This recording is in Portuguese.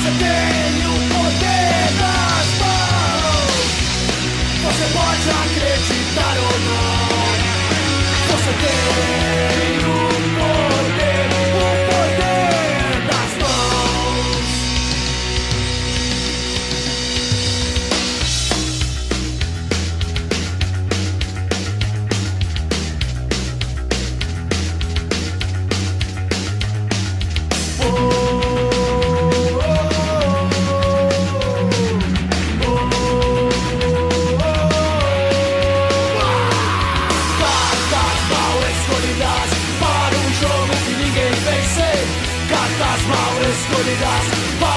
Você tem o poder das mãos. Você pode acreditar ou não. Você tem. dirás